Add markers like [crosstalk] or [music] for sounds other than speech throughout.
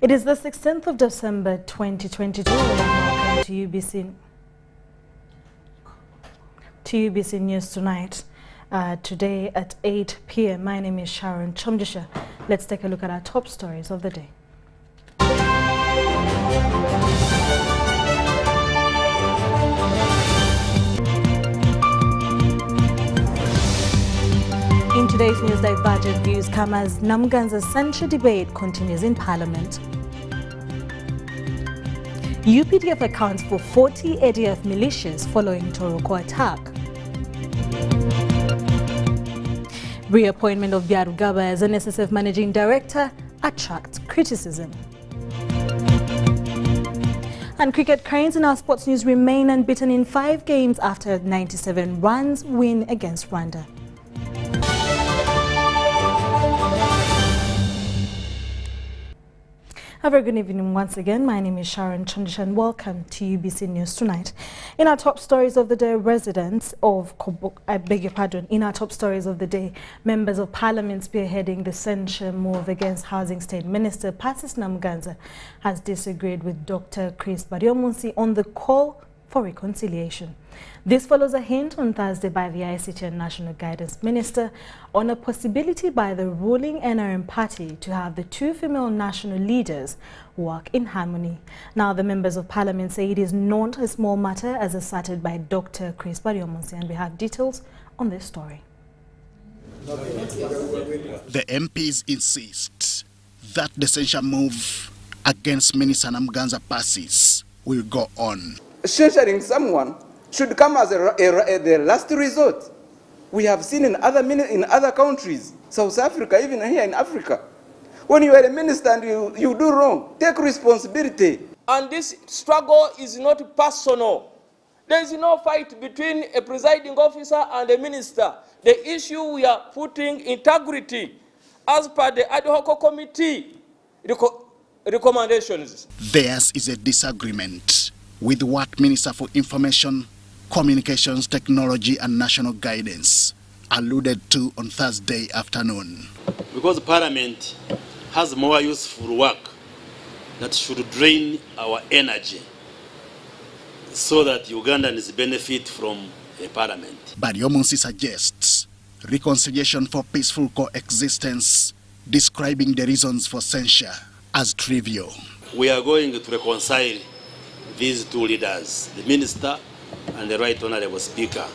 It is the 16th of December 2022 welcome to UBC, to UBC News tonight. Uh, today at 8 p.m. My name is Sharon Kyomugisha. Let's take a look at our top stories of the day. In today's news, divergent views come as Namuganza's censure debate continues in Parliament. UPDF accounts for 40 ADF militias following Ntoroko attack. Reappointment of Byarugaba as an SSF managing director attracts criticism. And cricket cranes in our sports news remain unbeaten in five games after 97 runs win against Rwanda. Have a very good evening once again. My name is Sharon Kyomugisha and welcome to UBC News tonight. In our top stories of the day, residents of Kobok, I beg your pardon, in our top stories of the day, members of parliament spearheading the censure move against Housing State Minister Persis Namuganza has disagreed with Dr. Chris Baryomunsi on the call for reconciliation. This follows a hint on Thursday by the ICT and National Guidance Minister on a possibility by the ruling NRM party to have the two female national leaders work in harmony. Now, the members of parliament say it is not a small matter as asserted by Dr. Chris Baryomunsi, and we have details on this story. The MPs insist that the censure move against Minister Namuganza passes will go on censuring someone should come as a, a, a, the last resort. We have seen in other, in other countries, South Africa, even here in Africa. When you are a minister and you, you do wrong, take responsibility. And this struggle is not personal. There is no fight between a presiding officer and a minister. The issue we are putting integrity as per the ad hoc committee recommendations. Theirs is a disagreement with what Minister for Information, Communications, Technology and National Guidance alluded to on Thursday afternoon. Because Parliament has more useful work that should drain our energy so that Ugandans benefit from a parliament. But Yomunsi suggests reconciliation for peaceful coexistence, describing the reasons for censure as trivial. We are going to reconcile these two leaders, the minister and the right honorable speaker.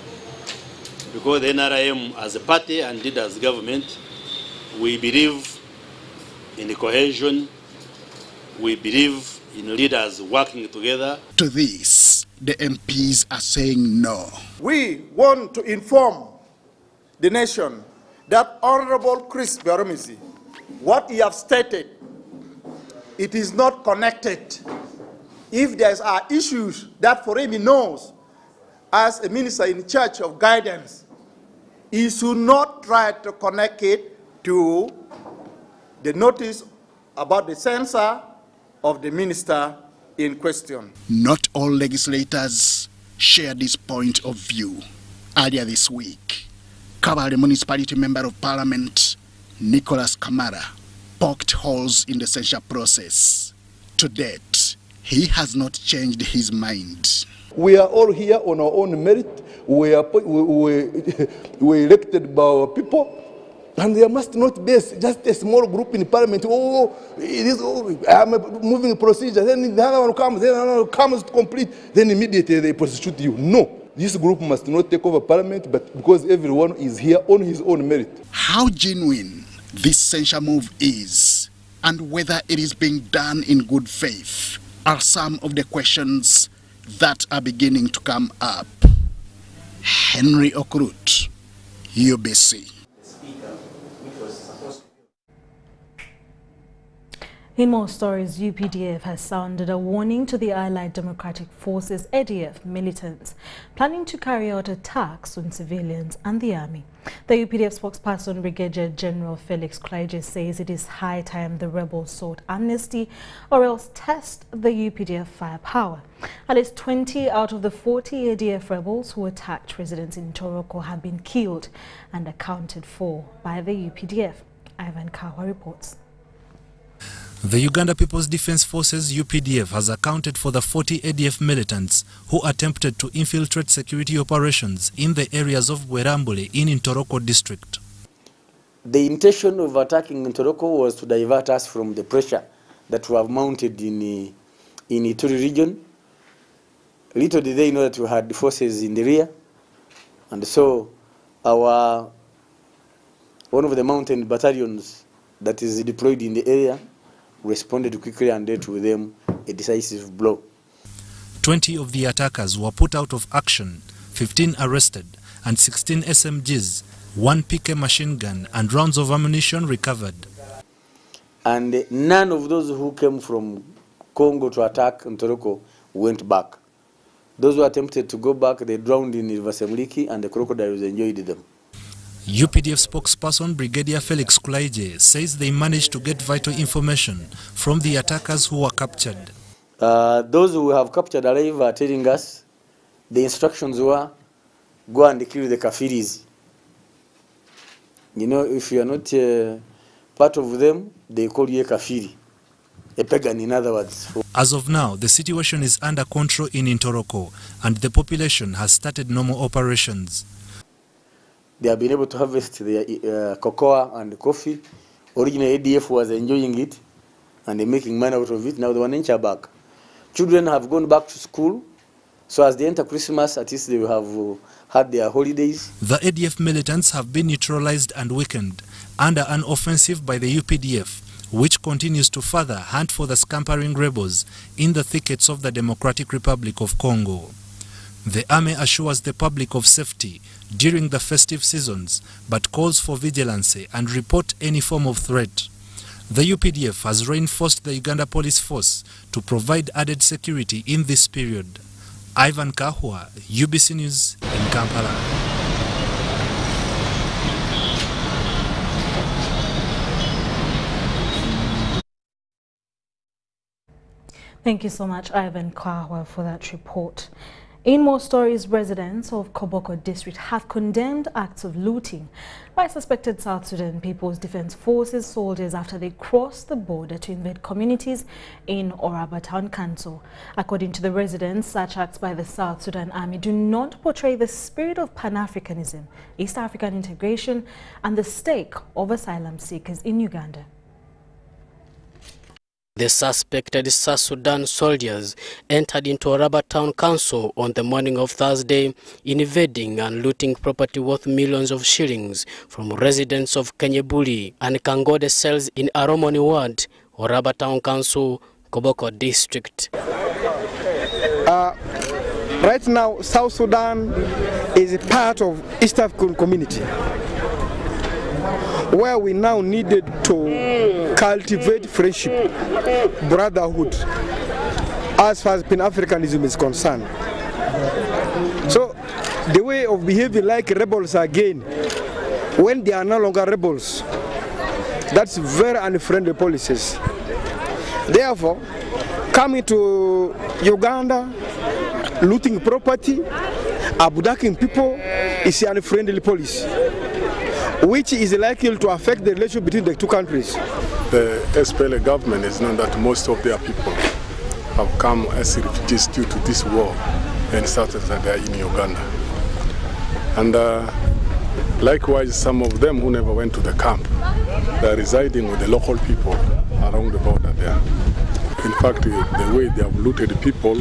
Because the NRM as a party and lead as government, we believe in cohesion, we believe in leaders working together. To this, the MPs are saying no. We want to inform the nation that Honorable Chris Baryomunsi, what he has stated, it is not connected if there are issues that Foremi knows as a minister in charge of guidance, he should not try to connect it to the notice about the censor of the minister in question. Not all legislators share this point of view. Earlier this week, Kabale Municipality Member of Parliament Nicholas Kamara poked holes in the censure process. To date, he has not changed his mind. We are all here on our own merit. We are we, we, [laughs] we elected by our people. And there must not be just a small group in parliament. Oh, oh it is, oh, I'm moving procedure. Then the other one comes, then another one comes to complete. Then immediately they prosecute you. No. This group must not take over parliament, but because everyone is here on his own merit. How genuine this censure move is, and whether it is being done in good faith, are some of the questions that are beginning to come up. Henry Okrut, UBC. In more stories, UPDF has sounded a warning to the Allied Democratic Forces ADF militants planning to carry out attacks on civilians and the army. The UPDF spokesperson, Brigadier General Felix Kulayigye, says it is high time the rebels sought amnesty or else test the UPDF firepower. At least 20 out of the 40 ADF rebels who attacked residents in Ntoroko have been killed and accounted for by the UPDF. Ivan Kawa reports. The Uganda People's Defense Forces UPDF has accounted for the 40 ADF militants who attempted to infiltrate security operations in the areas of Werambule in Ntoroko district. The intention of attacking Ntoroko was to divert us from the pressure that we have mounted in, in Ituri region. Little did they know that we had forces in the rear. And so our, one of the mountain battalions that is deployed in the area responded quickly and dealt with them a decisive blow. 20 of the attackers were put out of action, 15 arrested, and 16 SMGs, one PK machine gun, and rounds of ammunition recovered. And none of those who came from Congo to attack Ntoroko went back. Those who attempted to go back, they drowned in River Semliki and the crocodiles enjoyed them. UPDF spokesperson Brigadier Felix Kulayigye says they managed to get vital information from the attackers who were captured. Uh, those who have captured alive are telling us the instructions were go and kill the kafiris. You know, if you are not uh, part of them, they call you a kafiri, a pagan in other words. As of now, the situation is under control in Ntoroko and the population has started normal operations. They have been able to harvest their uh, cocoa and coffee. Originally, ADF was enjoying it and they're making money out of it. Now the inch are back. Children have gone back to school. So as they enter Christmas, at least they will have uh, had their holidays. The ADF militants have been neutralized and weakened under an offensive by the UPDF, which continues to further hunt for the scampering rebels in the thickets of the Democratic Republic of Congo. The army assures the public of safety during the festive seasons, but calls for vigilance and report any form of threat. The UPDF has reinforced the Uganda Police Force to provide added security in this period. Ivan Kahwa, UBC News in Kampala. Thank you so much, Ivan Kahwa, for that report. In more stories, residents of Koboko district have condemned acts of looting by suspected South Sudan People's Defense Forces soldiers after they crossed the border to invade communities in Oraba Town Council. According to the residents, such acts by the South Sudan Army do not portray the spirit of Pan-Africanism, East African integration and the stake of asylum seekers in Uganda. The suspected South Sudan soldiers entered into Oraba Town Council on the morning of Thursday, invading and looting property worth millions of shillings from residents of Kenyebuli and Kangode cells in Aromoni Ward, Oraba Town Council, Koboko District. Uh, right now, South Sudan is a part of East African community where we now needed to cultivate friendship, brotherhood, as far as Pan-Africanism is concerned. So the way of behaving like rebels again, when they are no longer rebels, that's very unfriendly policies. Therefore, coming to Uganda, looting property, abducting people is an unfriendly policy which is likely to affect the relationship between the two countries. The SPLA government has known that most of their people have come as refugees due to this war and started that they are in Uganda. And uh, likewise, some of them who never went to the camp, they are residing with the local people around the border there. In fact, the way they have looted people,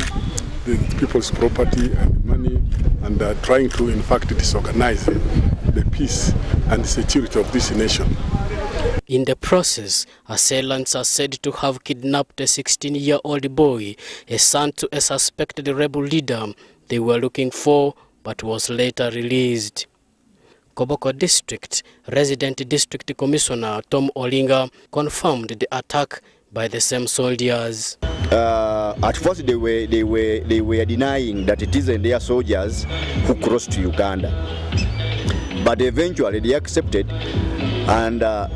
the people's property and money, and they are trying to, in fact, disorganize the peace and the security of this nation. In the process, assailants are said to have kidnapped a 16-year-old boy, a son to a suspected rebel leader they were looking for, but was later released. Koboko District Resident District Commissioner Tom Olinga confirmed the attack by the same soldiers. Uh, at first they were, they, were, they were denying that it isn't their soldiers who crossed to Uganda. But eventually they accepted and, uh,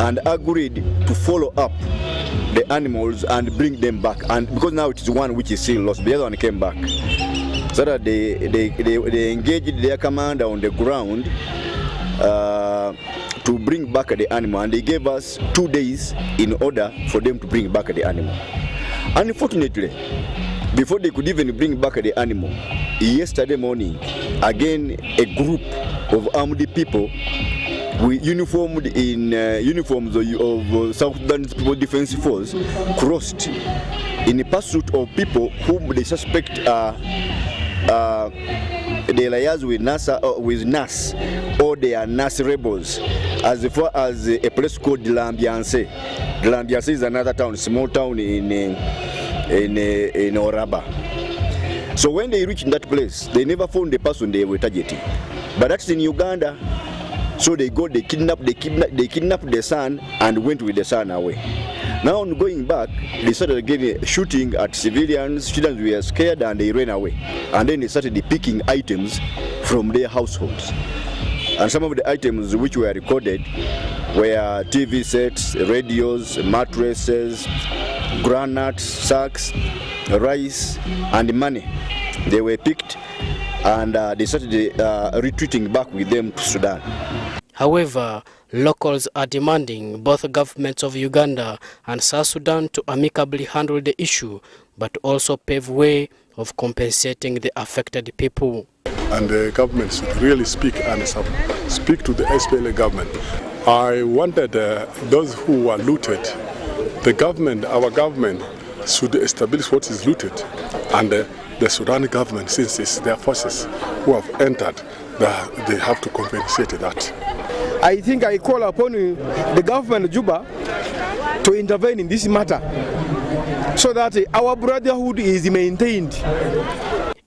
and agreed to follow up the animals and bring them back. And because now it is one which is still lost, the other one came back. So that they, they, they, they engaged their commander on the ground uh, to bring back the animal and they gave us two days in order for them to bring back the animal. Unfortunately, before they could even bring back the animal, yesterday morning, again a group of armed people we uniformed in uh, uniforms of, of uh, South Sudan People Defense Force crossed in pursuit of people whom they suspect are uh, they liars with NASA uh, with NAS or they are NAS rebels as far as a place called Lambiance. Lambiance is another town, small town in uh, in in Oraba. So when they reached that place, they never found the person they were targeting. But that's in Uganda. So they go, they kidnap, they kidnap, they kidnap the son and went with the son away. Now on going back, they started again shooting at civilians. Civilians were scared and they ran away. And then they started picking items from their households. And some of the items which were recorded were TV sets, radios, mattresses, granules, sacks, rice, and money. They were picked and uh, they started uh, retreating back with them to Sudan. However, locals are demanding both governments of Uganda and South Sudan to amicably handle the issue, but also pave way of compensating the affected people. And the government should really speak and speak to the SPLA government. I wanted uh, those who were looted, the government, our government, should establish what is looted. And uh, the Sudan government, since it's their forces who have entered, they have to compensate that. I think I call upon the government of Juba to intervene in this matter so that our brotherhood is maintained.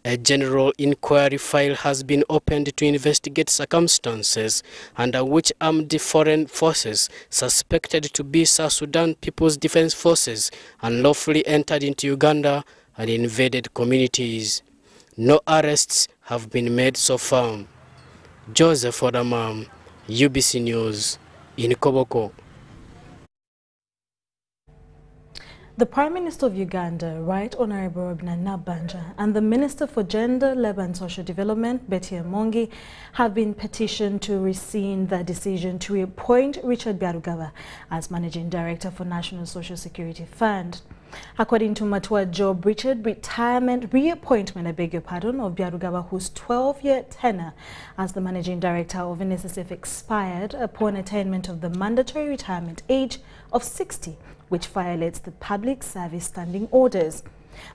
A general inquiry file has been opened to investigate circumstances under which armed foreign forces suspected to be South Sudan People's Defense Forces unlawfully entered into Uganda and invaded communities. No arrests have been made so far. Joseph Odamam, UBC News, in Koboko. The Prime Minister of Uganda, Right Honorable Robina Nabanja, and the Minister for Gender, Labour and Social Development, Betty Amongi, have been petitioned to rescind their decision to appoint Richard Byarugaba as Managing Director for National Social Security Fund. According to Matua Job Richard, retirement, reappointment, I beg your pardon, of Byarugaba, whose 12-year tenure as the Managing Director of NSSF expired upon attainment of the mandatory retirement age of 60, which violates the Public Service Standing Orders.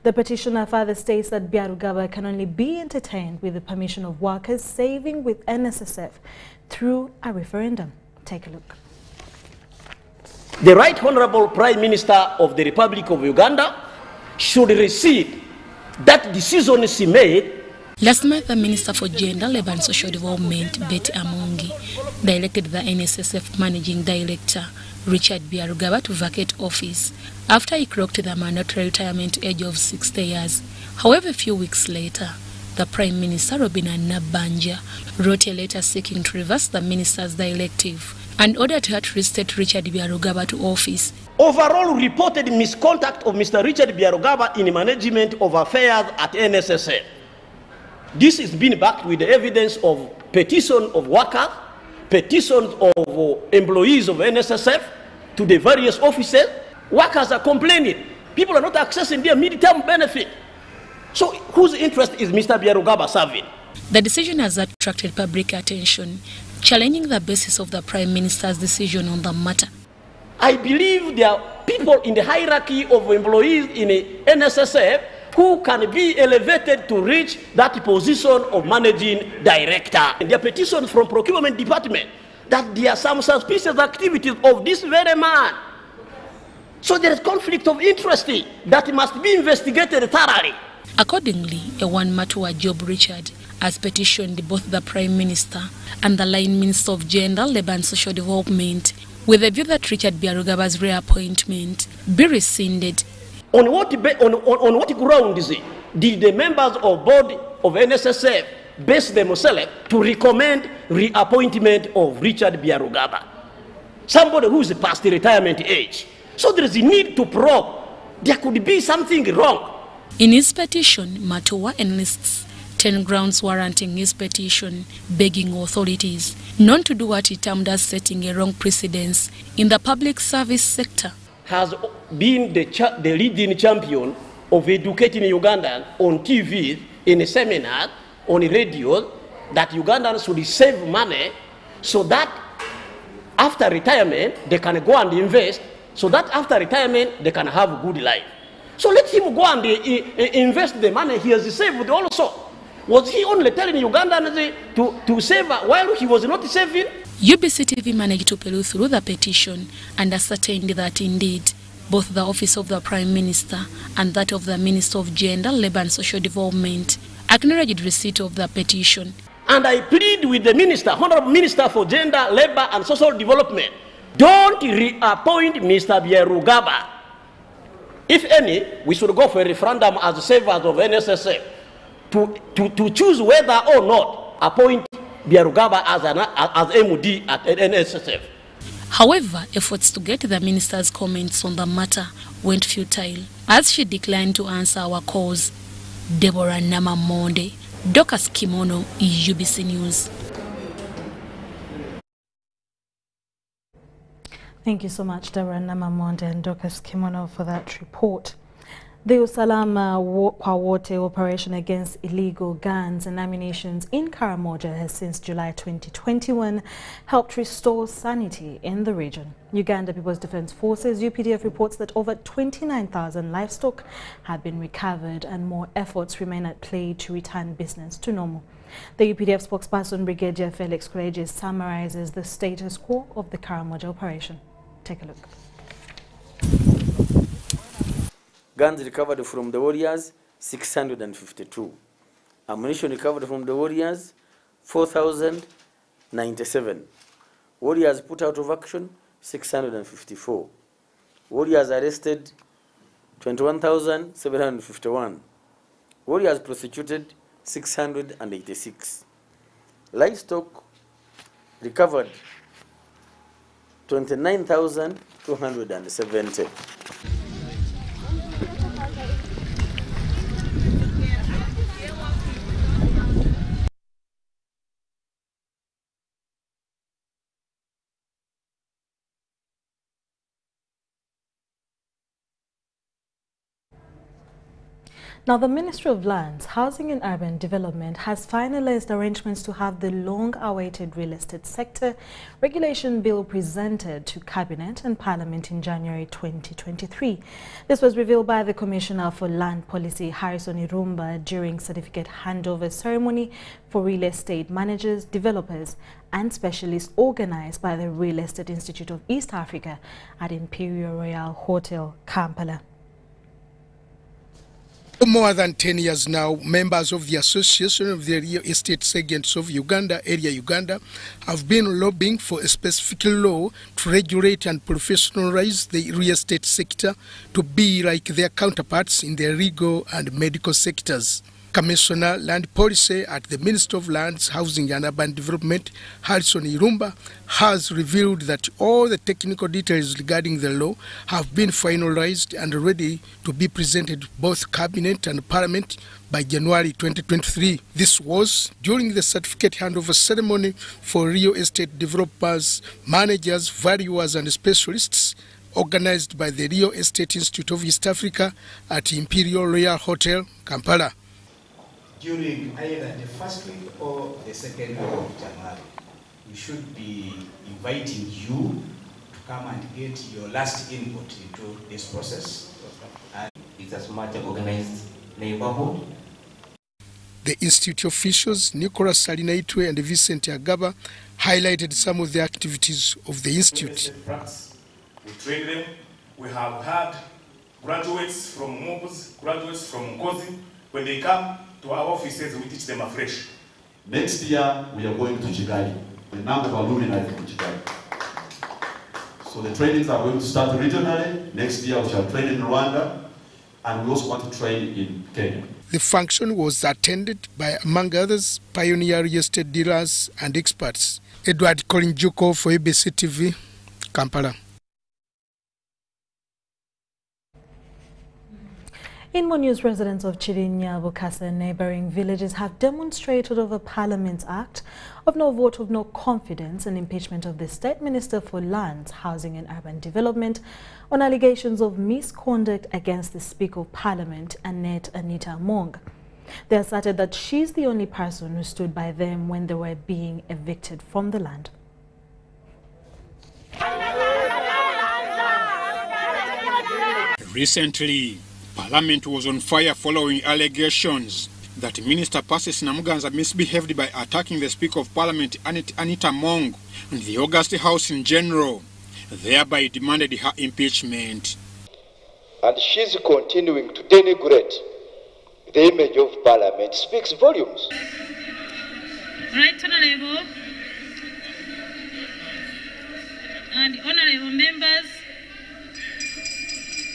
The petitioner further states that Byarugaba can only be entertained with the permission of workers saving with NSSF through a referendum. Take a look. The Right Honorable Prime Minister of the Republic of Uganda should receive that decision she made. Last month, the Minister for Gender, Labour and Social Development, Betty Amongi, directed the NSSF Managing Director, Richard Byarugaba, to vacate office after he clocked the mandatory retirement age of 60 years. However, a few weeks later, the Prime Minister, Robina Nabanja, wrote a letter seeking to reverse the minister's directive and ordered her to restate Richard Byarugaba to office. Overall reported misconduct of Mr. Richard Byarugaba in management of affairs at NSSF. This is being backed with the evidence of petition of workers, petitions of employees of NSSF to the various offices. Workers are complaining. People are not accessing their mid-term benefit. So whose interest is Mr. Byarugaba serving? The decision has attracted public attention challenging the basis of the Prime Minister's decision on the matter. I believe there are people in the hierarchy of employees in the NSSF who can be elevated to reach that position of managing director. And there are petitions from procurement department that there are some suspicious activities of this very man. So there is conflict of interest that must be investigated thoroughly. Accordingly, a one Matua Job Richard has petitioned both the Prime Minister and the Line Minister of Gender, Labour and Social Development with a view that Richard Byarugaba's reappointment be rescinded. On what, on, on, on what grounds did the members of board of NSSF base themselves to recommend reappointment of Richard Byarugaba, Somebody who is past the retirement age. So there is a need to probe. There could be something wrong. In his petition, Matua enlists ten grounds warranting his petition, begging authorities not to do what he termed as setting a wrong precedence in the public service sector. has been the, the leading champion of educating Ugandans on TV, in a seminar, on radio, that Ugandans should save money so that after retirement they can go and invest, so that after retirement they can have a good life. So let him go and uh, invest the money he has saved also. Was he only telling Ugandans uh, to, to save while he was not saving? UBC TV managed to peruse through the petition and ascertained that indeed both the office of the Prime Minister and that of the Minister of Gender, Labour and Social Development acknowledged receipt of the petition. And I plead with the Minister, Honorable Minister for Gender, Labour and Social Development, don't reappoint Mr. Byarugaba. If any, we should go for a referendum as savers of NSSF to, to, to choose whether or not appoint Byarugaba as, an, as MD at NSSF. However, efforts to get the minister's comments on the matter went futile as she declined to answer our calls. Deborah Namamonde, Docas Kimono, UBC News. Thank you so much, Deborah Namamonde and Docas Kimono for that report. The Usalama Kwa Wote operation against illegal guns and ammunition in Karamoja has since July 2021 helped restore sanity in the region. Uganda People's Defense Forces UPDF reports that over 29,000 livestock have been recovered and more efforts remain at play to return business to normal. The UPDF spokesperson Brigadier Felix Kulayigye summarizes the status quo of the Karamoja operation. Take a look. Guns recovered from the warriors, 652. Ammunition recovered from the warriors, 4,097. Warriors put out of action, 654. Warriors arrested, 21,751. Warriors prosecuted, 686. Livestock recovered, 29,270. Now, the Ministry of Lands, Housing and Urban Development has finalized arrangements to have the long-awaited real estate sector regulation bill presented to Cabinet and Parliament in January 2023. This was revealed by the Commissioner for Land Policy, Harrison Irumba, during certificate handover ceremony for real estate managers, developers and specialists organized by the Real Estate Institute of East Africa at Imperial Royal Hotel, Kampala. For more than 10 years now, members of the Association of the Real Estate Segments of Uganda, Area Uganda, have been lobbying for a specific law to regulate and professionalize the real estate sector to be like their counterparts in the legal and medical sectors. Commissioner Land Policy at the minister of Lands, Housing and Urban Development, Harrison Irumba, has revealed that all the technical details regarding the law have been finalized and ready to be presented to both Cabinet and Parliament by January 2023. This was during the certificate handover ceremony for real estate developers, managers, valuers, and specialists organized by the Real Estate Institute of East Africa at Imperial Royal Hotel, Kampala. During either the first week or the second week of January. We should be inviting you to come and get your last input into this process. And it's a smart organized neighborhood. The Institute officials, Nicholas Salinaitwe and Vincent Agaba, highlighted some of the activities of the Institute. We train them. We have had graduates from MUBS, graduates from Nkozi. When they come to our offices, we teach them afresh. Next year, we are going to Kigali. The number of alumni from Kigali. So the trainings are going to start regionally. Next year, we shall train in Rwanda, and we also want to train in Kenya. The function was attended by, among others, pioneer real estate dealers and experts. Edward Kolinjuko for UBC TV, Kampala. In more news, residents of Chirinya, Bukasa and neighboring villages have demonstrated over Parliament's Act of no vote of no confidence and impeachment of the State Minister for Lands, Housing and Urban Development on allegations of misconduct against the Speaker of Parliament, Annette Anita Among. They asserted that she's the only person who stood by them when they were being evicted from the land. Recently, Parliament was on fire following allegations that Minister Persis Namuganza misbehaved by attacking the Speaker of Parliament Anita Mong and the August House in general, thereby demanded her impeachment. And she's continuing to denigrate the image of Parliament speaks volumes. Right Honourable and Honourable members,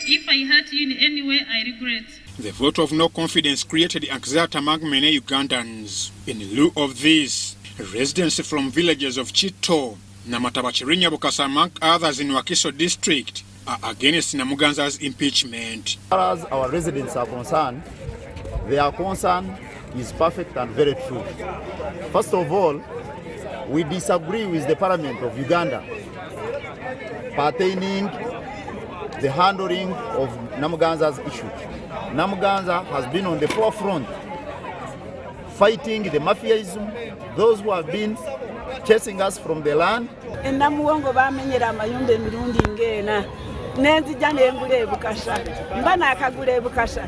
if I hurt you in any way, I regret. The vote of no confidence created anxiety among many Ugandans. In lieu of this, residents from villages of Chito, Namataba Chirinya Bukasa, among others in Wakiso district, are against Namuganza's impeachment. As far as our residents are concerned, their concern is perfect and very true. First of all, we disagree with the Parliament of Uganda pertaining the handling of Namuganza's issue. Namuganza has been on the forefront fighting the mafiaism, those who have been chasing us from the land. enamuwongo bamenyera amayumba emirundi ng'ena. Nenzija nengula ebukasha. Mba nakagula ebukasha.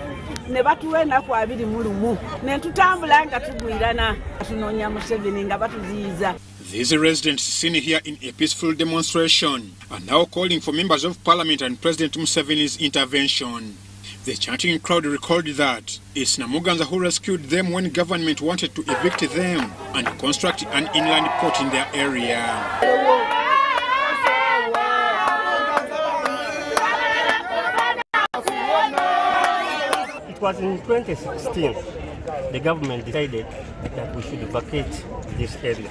Ne batuwa enaku abiri mu lumu. Ne tutambula nga tugwirana. Tunoonya museveni nga batuziyiza These residents seen here in a peaceful demonstration are now calling for members of parliament and President Museveni's intervention. The chanting crowd recalled that it's Namuganza who rescued them when government wanted to evict them and construct an inland port in their area. It was in 2016 the government decided that we should vacate this area.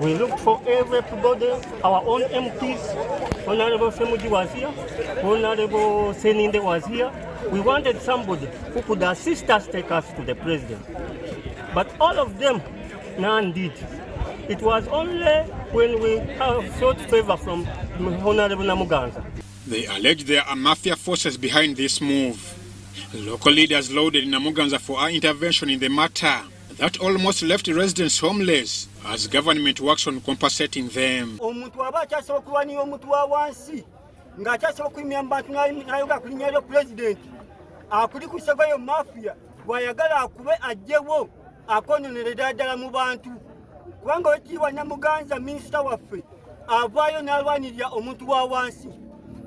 We looked for everybody, our own MPs, Honorable Semuji was here, Honorable Seninde was here. We wanted somebody who could assist us take us to the president. But all of them, none did. It was only when we sought favor from Honorable Namuganza. They allege there are mafia forces behind this move. Local leaders lauded Namuganza for her intervention in the matter. That almost left residents homeless as government works on compensating them. omuntu aba akyasobola okulwanira omuntu wa wansi ng'akyasobola okulimira mu bantu n'ayogera ku linnya lyo pulezidenti akulikusa gweyo mafiya bw'ayagala akube ajjewo akononere ddala ddala mu bantu. Kubanga wekitiibwa namuganza minisita waffe avaayo n'alwanirira omuntu wa wansi.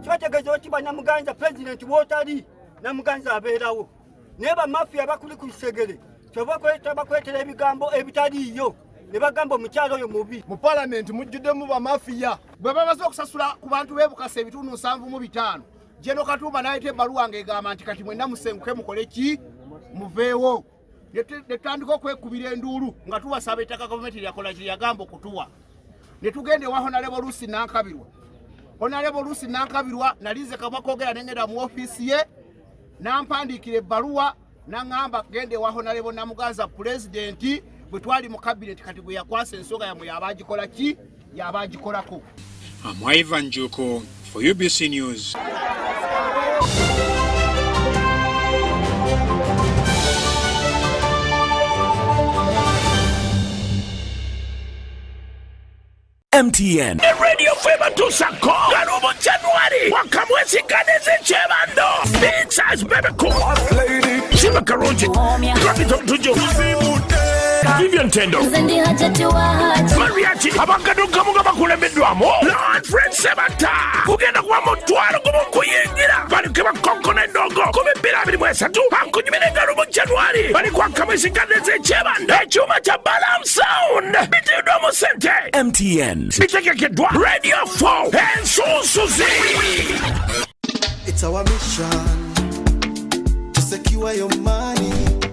Kibategeeza wekitiibwa namuganza pulezidenti w'otali namuganza abeerawo. Naye bamafiya bakuli ku kisegere kyova bakuleetera ebigambo ebitaliiyo ne bagamba omukyalo oyo mubi. Mu palamenti mujjuddemu bamafiya bwe bamaze okusasula ku bantu b'ebukasa ebitundu nsanvu mu bitaano jeno katumba n'ayita ebbaluwa ng'egamba nti kati mwenna musenguke mukole ki? Muveewo. Ne tutandika okwekubira enduulu nga tubasaba ettaka gavumenti lyakola kyeyagamba okutuwa. Ne tugenda ewa honalebo lusi nankabirwa. Honalebo lusi nankabirwa nalinze kamwa kogera nengenda mu ofiisi ye nampandiikira ebbaluwa naŋŋamba genda ewa honalebo namuganza pulezidenti bwe twali mu kabineti kati bwe yakwasa ensonga yammwe yaba agikola ki yaba agikolako I'm Ivan Juko for UBC News. MTN. Radio Fema Tusako. Garubo January. Mwaka mwezi kaneze. Big size baby cool. Shiba Karoji. Rapid Tujo. ivyo ntendo mariaki abaggadogamu nga bakulembeddwamu sebata. Kugenda kuba mutwalo gumu kuyingira. Balike abiri mu esatu mu januari. Balikwakamu ekyuma kya balam sound. Sente. Mtn bitegekeddwa radio 4 e It's our mission to secure your mind.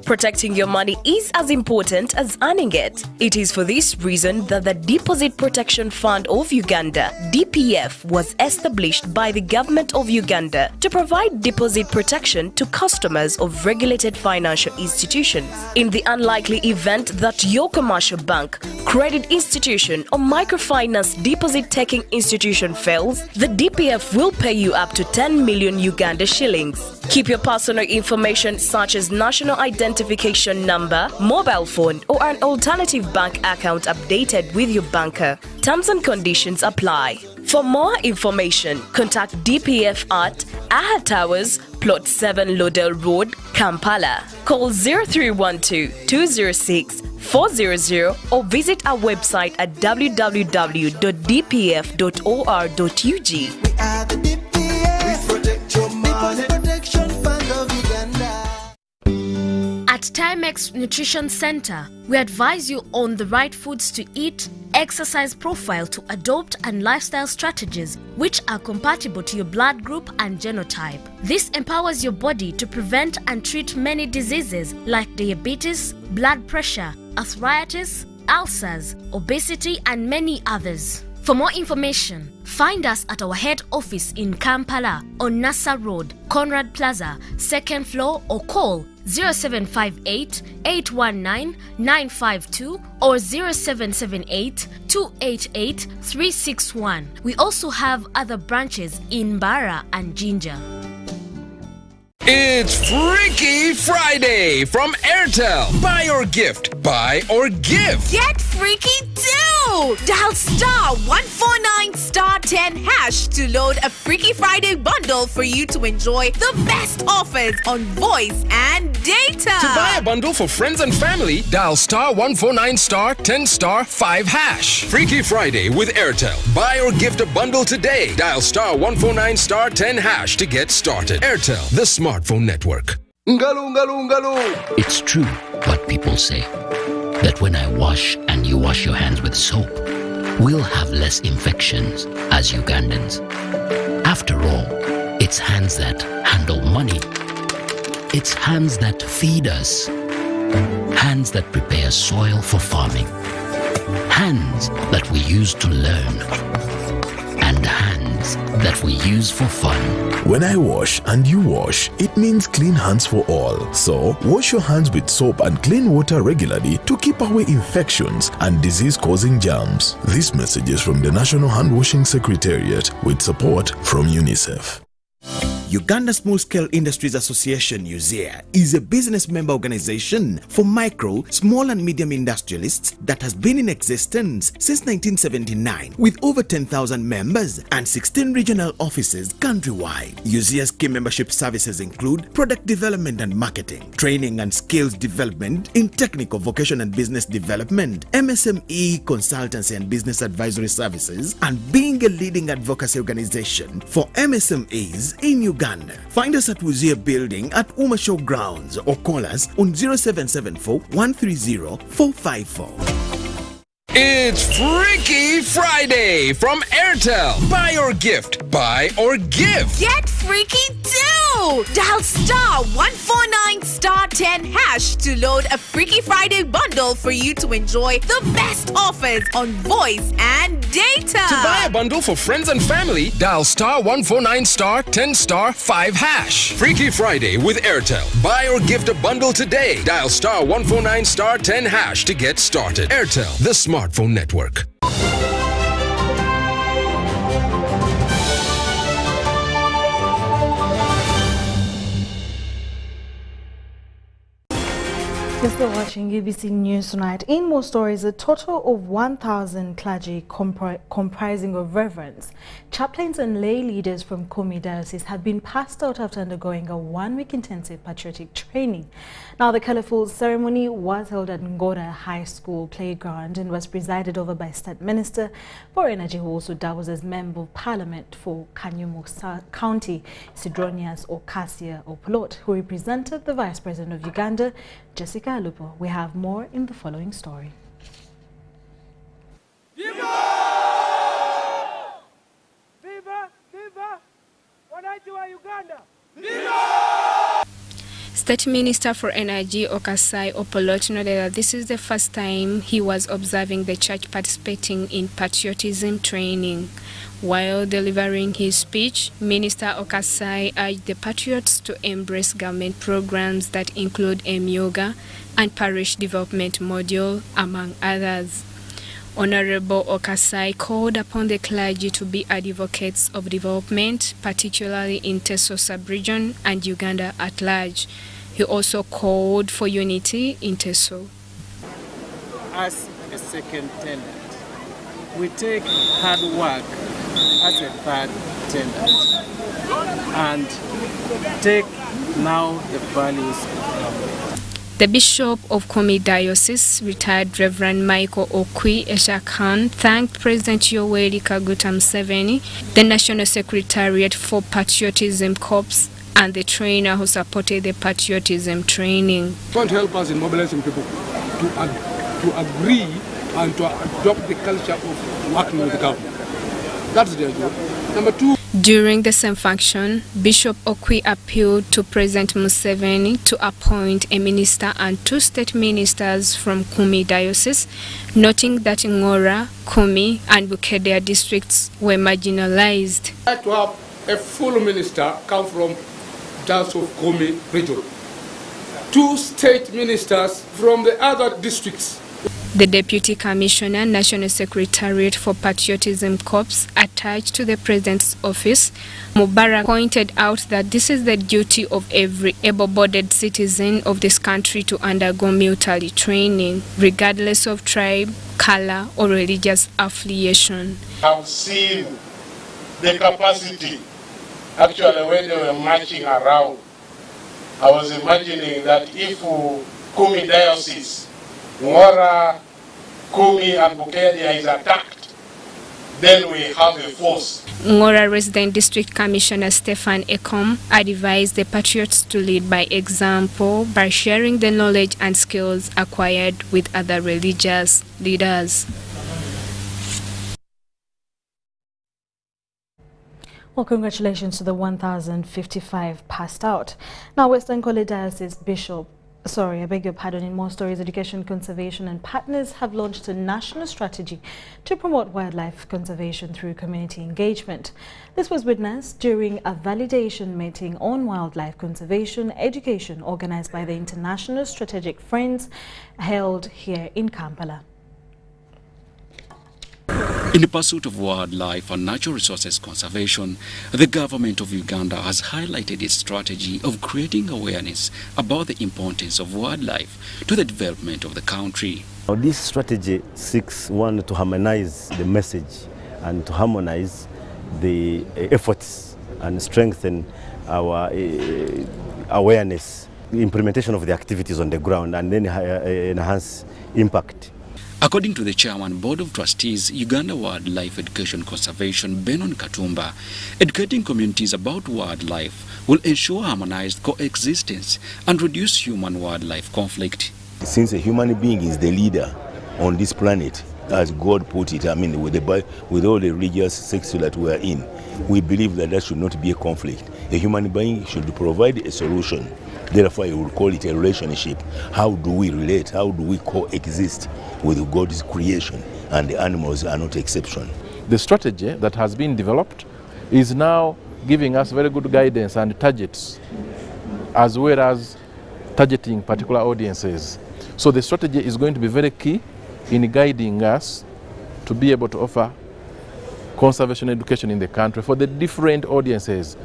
Protecting your money is as important as earning it. It is for this reason that the Deposit Protection Fund of Uganda, DPF, was established by the government of Uganda to provide deposit protection to customers of regulated financial institutions. In the unlikely event that your commercial bank, credit institution, or microfinance deposit taking institution fails, the DPF will pay you up to 10 million Uganda shillings. Keep your personal information such as national identification number, mobile phone, or an alternative bank account updated with your banker. Terms and conditions apply. For more information, contact DPF at Aha Towers, Plot 7 Lourdel Road, Kampala. Call 0312 206 400 or visit our website at www.dpf.or.ug. At Timex Nutrition Center, we advise you on the right foods to eat, exercise profile to adopt, and lifestyle strategies which are compatible to your blood group and genotype. This empowers your body to prevent and treat many diseases like diabetes, blood pressure, arthritis, ulcers, obesity, and many others. For more information, find us at our head office in Kampala on Nasser Road, Conrad Plaza, second floor, or call 0758 819 952 or 0778 288 361. We also have other branches in Bara and Jinja. It's Freaky Friday from Airtel. Buy or gift, buy or give. Get freaky too! Dial star 149 star 10 hash to load a Freaky Friday bundle for you to enjoy the best offers on voice and data. To buy a bundle for friends and family, dial star 149 star 10 star 5 hash. Freaky Friday with Airtel. Buy or gift a bundle today. Dial star 149 star 10 hash to get started. Airtel, the smartphone network. It's true what people say that when I wash and you wash your hands with soap, we'll have less infections as Ugandans. After all, it's hands that handle money. It's hands that feed us. Hands that prepare soil for farming. Hands that we use to learn. And hands that we use for fun. When I wash and you wash, it means clean hands for all. So, wash your hands with soap and clean water regularly to keep away infections and disease causing germs. This message is from the National Hand Washing Secretariat with support from UNICEF. Uganda Small Scale Industries Association USSIA is a business member organization for micro, small and medium industrialists that has been in existence since 1979 with over 10,000 members and 16 regional offices countrywide. USSIA's key membership services include product development and marketing, training and skills development in technical, vocation and business development, MSME consultancy and business advisory services, and being a leading advocacy organization for MSMEs in Uganda. Find us at Wuzia Building at UMA Show Grounds or call us on 0774 130 454. It's Freaky Friday from Airtel. Buy or gift, buy or give. Get freaky too! Dial star 149 star 10 hash to load a Freaky Friday bundle for you to enjoy the best offers on voice and data. To buy a bundle for friends and family, dial star 149 star 10 star 5 hash. Freaky Friday with Airtel. Buy or gift a bundle today. Dial star 149 star 10 hash to get started. Airtel, the smartphone network. You're still watching UBC News tonight. In more stories, a total of 1,000 clergy compri comprising of reverends, chaplains and lay leaders from Kumi Diocese have been passed out after undergoing a one-week intensive patriotic training. Now, the colourful ceremony was held at Ngora High School playground and was presided over by State Minister for Energy, who also doubles as Member of Parliament for Kanyumu County, Sidronius Okaasai Opolot, who represented the Vice President of Uganda, Jessica Alupo. We have more in the following story. State Minister for Energy Okasai Opolot noted that this is the first time he was observing the church participating in patriotism training. While delivering his speech, Minister Okasai urged the patriots to embrace government programs that include M-Yoga and parish development module, among others. Honorable Okasai called upon the clergy to be advocates of development, particularly in Teso sub-region and Uganda at large. He also called for unity in Teso. As a second tenant, we take hard work as a third tenant and take now the values. The Bishop of Kumi Diocese, retired Reverend Michael Okwi Eshakan, thanked President Yoweri Kaguta Museveni, the National Secretariat for Patriotism Corps, and the trainer who supported the patriotism training. to help us in mobilizing people to, to agree and to adopt the culture of working with the government. That's their job. Number two, During the same function, Bishop Okwi appealed to President Museveni to appoint a minister and two state ministers from Kumi Diocese, noting that Ngora, Kumi, and Bukedea districts were marginalized. I'd like to have a full minister come from Diocese of Kumi region. Two state ministers from the other districts. The Deputy Commissioner, National Secretariat for Patriotism Corps, attached to the President's office, Mubarak pointed out that this is the duty of every able-bodied citizen of this country to undergo military training, regardless of tribe, color, or religious affiliation. I've seen the capacity. Actually, when they were marching around, I was imagining that if Kumi Diocese, Ngora, Kumi, and Bukedea is attacked, then we have a force. Ngora Resident District Commissioner Stefan Ekom advised the patriots to lead by example by sharing the knowledge and skills acquired with other religious leaders. Well, congratulations to the 1,055 passed out. Now, Western College Diocese Bishop, sorry, I beg your pardon, in More Stories Education Conservation and partners have launched a national strategy to promote wildlife conservation through community engagement. This was witnessed during a validation meeting on wildlife conservation education organized by the International Strategic Friends held here in Kampala. In the pursuit of wildlife and natural resources conservation, the government of Uganda has highlighted its strategy of creating awareness about the importance of wildlife to the development of the country. Now, this strategy seeks one to harmonize the message and to harmonize the uh, efforts and strengthen our uh, awareness, implementation of the activities on the ground, and then uh, enhance impact. According to the chairman board of trustees, Uganda Wildlife Education Conservation, Benon Katumba, educating communities about wildlife will ensure harmonized coexistence and reduce human-wildlife conflict. Since a human being is the leader on this planet, as God put it, I mean, with, the, with all the religious sects that we are in, we believe that that should not be a conflict. A human being should provide a solution. Therefore, I would call it a relationship. How do we relate? How do we coexist with God's creation? And the animals are not exception. The strategy that has been developed is now giving us very good guidance and targets, as well as targeting particular audiences. So the strategy is going to be very key in guiding us to be able to offer conservation education in the country for the different audiences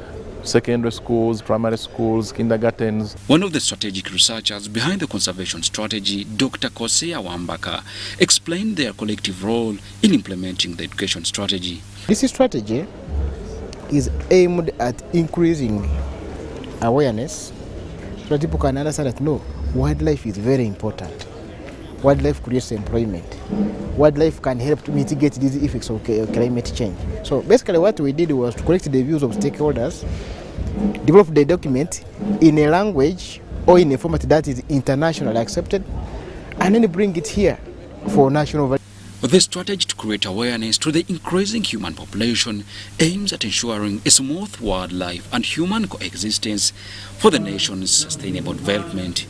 secondary schools, primary schools, kindergartens. One of the strategic researchers behind the conservation strategy, Dr. Kosea Wambaka, explained their collective role in implementing the education strategy. This strategy is aimed at increasing awareness so that people can understand that no, wildlife is very important. Wildlife creates employment. Wildlife can help to mitigate these effects of climate change. So basically what we did was to collect the views of stakeholders, develop the document in a language or in a format that is internationally accepted, and then bring it here for national value. The strategy to create awareness to the increasing human population aims at ensuring a smooth wildlife and human coexistence for the nation's sustainable development.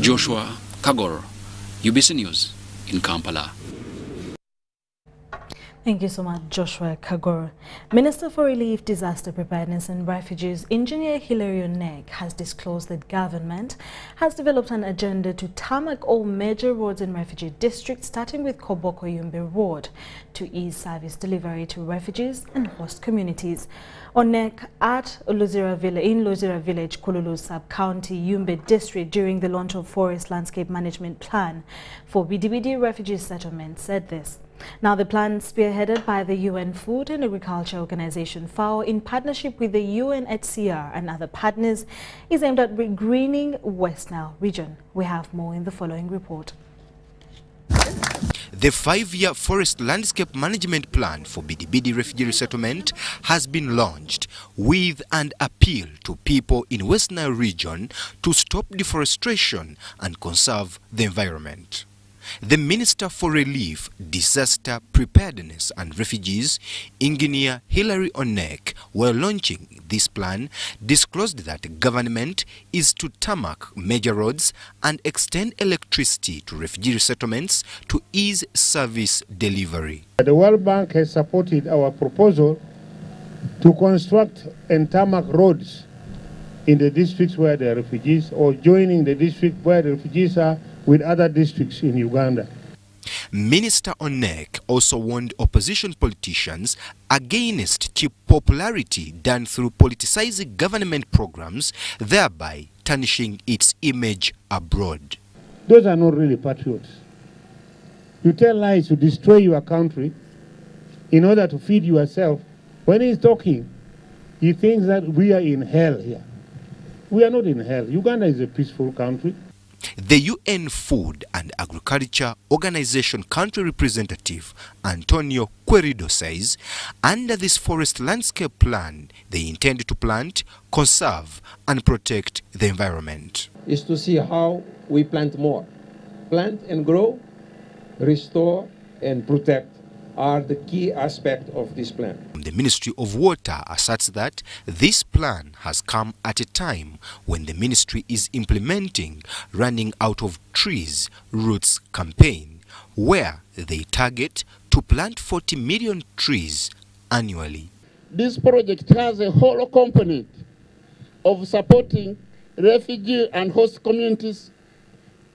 Joshua Kagor, UBC News in Kampala. Thank you so much, Joshua Kagoro. Minister for Relief, Disaster Preparedness and Refugees, Engineer Hilary Onek, has disclosed that government has developed an agenda to tarmac all major roads in refugee districts, starting with Koboko Yumbe Road, to ease service delivery to refugees and host communities. Onek at Luzira Village, in Luzira Village, Kululu Sub-County, Yumbe District, during the launch of Forest Landscape Management Plan for Bidibidi refugee settlement, said this. Now, the plan spearheaded by the UN Food and Agriculture Organization FAO in partnership with the UNHCR and other partners is aimed at regreening West Nile region. We have more in the following report. The five-year forest landscape management plan for Bidibidi refugee resettlement has been launched with an appeal to people in West Nile region to stop deforestation and conserve the environment. The Minister for Relief, Disaster Preparedness and Refugees, Engineer Hilary Onek, while launching this plan, disclosed that government is to tarmac major roads and extend electricity to refugee settlements to ease service delivery. The World Bank has supported our proposal to construct and tarmac roads in the districts where the refugees or joining the district where the refugees are with other districts in Uganda. Minister Onek also warned opposition politicians against cheap popularity done through politicizing government programs, thereby tarnishing its image abroad. Those are not really patriots. You tell lies to destroy your country in order to feed yourself. When he's talking, he thinks that we are in hell here. We are not in hell. Uganda is a peaceful country. The UN Food and Agriculture Organization country representative Antonio Querido says under this forest landscape plan, they intend to plant, conserve, and protect the environment. Is to see how we plant more. Plant and grow, restore, and protect are the key aspect of this plan. The Ministry of Water asserts that this plan has come at a time when the ministry is implementing running out of trees roots campaign where they target to plant 40 million trees annually. This project has a whole component of supporting refugee and host communities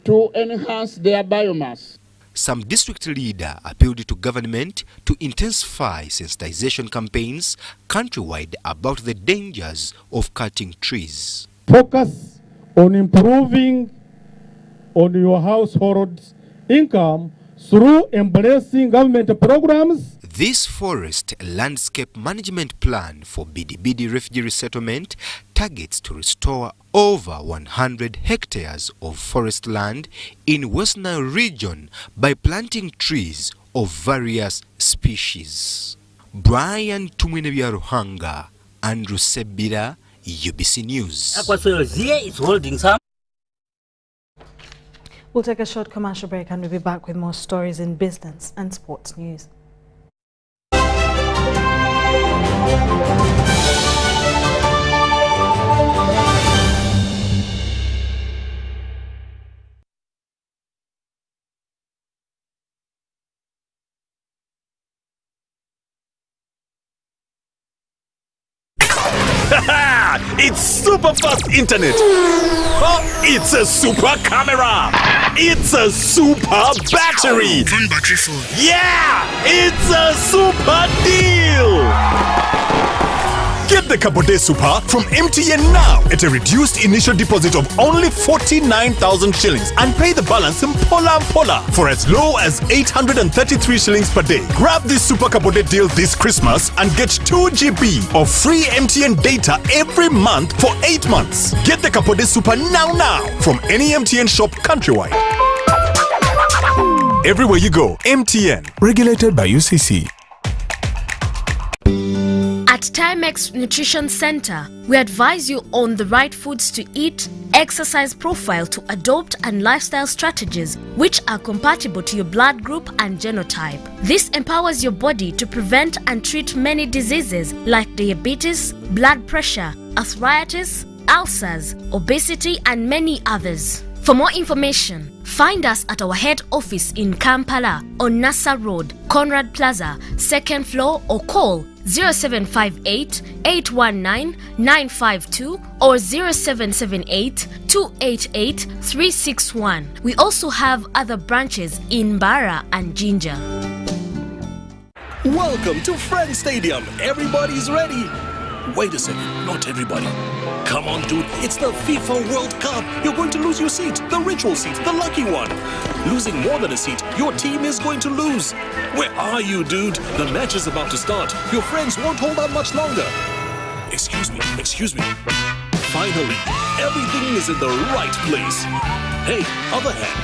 to enhance their biomass. Some district leader appealed to government to intensify sensitization campaigns countrywide about the dangers of cutting trees. Focus on improving on your household's income through embracing government programs this forest landscape management plan for Bidibidi refugee resettlement targets to restore over 100 hectares of forest land in West Nile region by planting trees of various species. Brian Tumwinebya Ruhanga, Andrew Sebira, UBC News. is holding some We'll take a short commercial break and we'll be back with more stories in business and sports news. It's super fast internet. Oh, it's a super camera. It's a super battery. Fun battery full. Yeah, it's a super deal. Get the Kabode Super from MTN now at a reduced initial deposit of only 49,000 shillings and pay the balance in Pola Pola for as low as 833 shillings per day. Grab this Super Kabode deal this Christmas and get 2 GB of free MTN data every month for 8 months. Get the Kabode Super now now from any MTN shop countrywide. Everywhere you go, MTN. Regulated by UCC. At Timex Nutrition Center, we advise you on the right foods to eat, exercise profile to adopt and lifestyle strategies which are compatible to your blood group and genotype. This empowers your body to prevent and treat many diseases like diabetes, blood pressure, arthritis, ulcers, obesity, and many others. For more information, find us at our head office in Kampala on Nasser Road, Conrad Plaza, second floor, or call 0758 819 952 or 0778 288 361. We also have other branches in Bara and Jinja. Welcome to Friend Stadium. Everybody's ready. Wait a second, not everybody. Come on, dude. It's the FIFA World Cup. You're going to lose your seat, the ritual seat, the lucky one. Losing more than a seat, your team is going to lose. Where are you, dude? The match is about to start. Your friends won't hold out much longer. Excuse me, excuse me. Finally, everything is in the right place. Hey, other hand.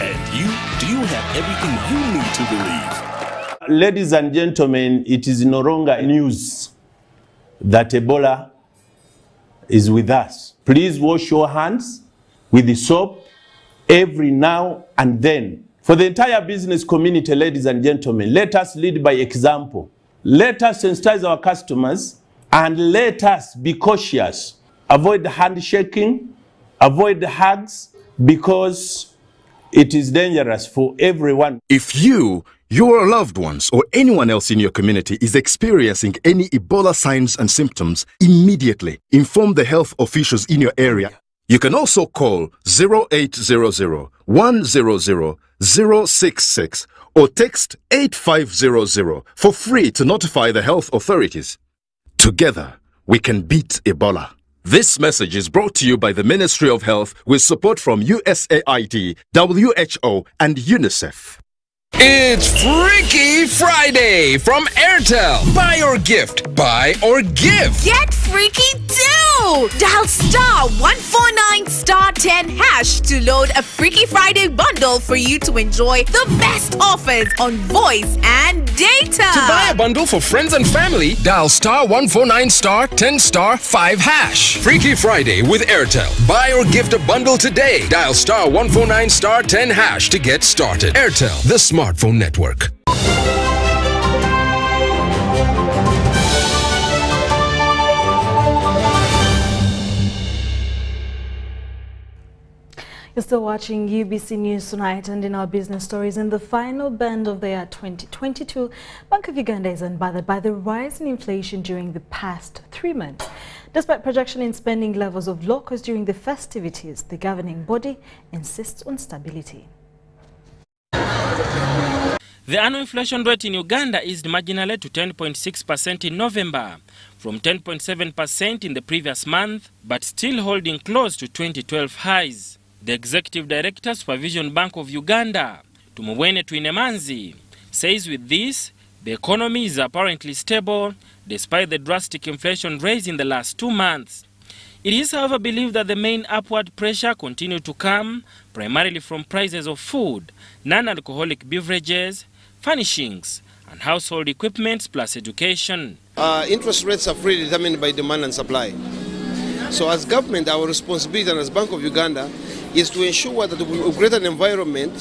And you, do you have everything you need to believe? Ladies and gentlemen, it is no longer news that Ebola is with us. Please wash your hands with the soap every now and then. For the entire business community, ladies and gentlemen, let us lead by example. Let us sensitize our customers and let us be cautious. Avoid the handshaking, avoid the hugs, because it is dangerous for everyone. If you, your loved ones, or anyone else in your community is experiencing any Ebola signs and symptoms, immediately inform the health officials in your area. You can also call 0800 100 066 or text 8500 for free to notify the health authorities. Together, we can beat Ebola. This message is brought to you by the Ministry of Health with support from USAID, WHO, and UNICEF. It's Freaky Friday from Airtel. Buy or gift, buy or give. Get freaky too! Dial star 149 star 10 hash to load a Freaky Friday bundle for you to enjoy the best offers on voice and data. To buy a bundle for friends and family, dial star 149 star 10 star 5 hash. Freaky Friday with Airtel. Buy or gift a bundle today. Dial star 149 star 10 hash to get started. Airtel, the smartphone network. You're still watching UBC News tonight and in our business stories. In the final band of the year 2022, Bank of Uganda is unbothered by the rise in inflation during the past three months. Despite projection in spending levels of locals during the festivities, the governing body insists on stability. The annual inflation rate in Uganda eased marginally to 10.6% in November, from 10.7% in the previous month, but still holding close to 2012 highs. The Executive Director, Supervision Bank of Uganda, Tumubwene Twinemanzi, says with this, the economy is apparently stable despite the drastic inflation raise in the last two months. It is, however, believed that the main upward pressure continued to come primarily from prices of food, non-alcoholic beverages, furnishings, and household equipment plus education. Uh, interest rates are freely determined by demand and supply. So as government, our responsibility and as Bank of Uganda is to ensure that we create an environment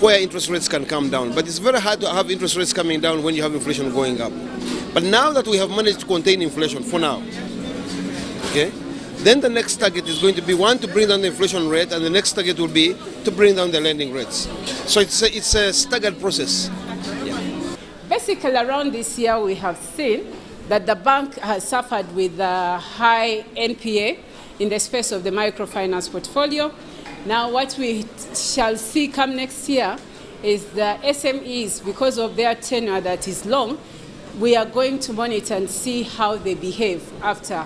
where interest rates can come down. But it's very hard to have interest rates coming down when you have inflation going up. But now that we have managed to contain inflation for now, okay, then the next target is going to be one to bring down the inflation rate, and the next target will be to bring down the lending rates. So it's a, it's a staggered process. Basically, around this year, we have seen that the bank has suffered with uh, a high NPA in the space of the microfinance portfolio. Now, what we shall see come next year is the SMEs, because of their tenure that is long, we are going to monitor and see how they behave after.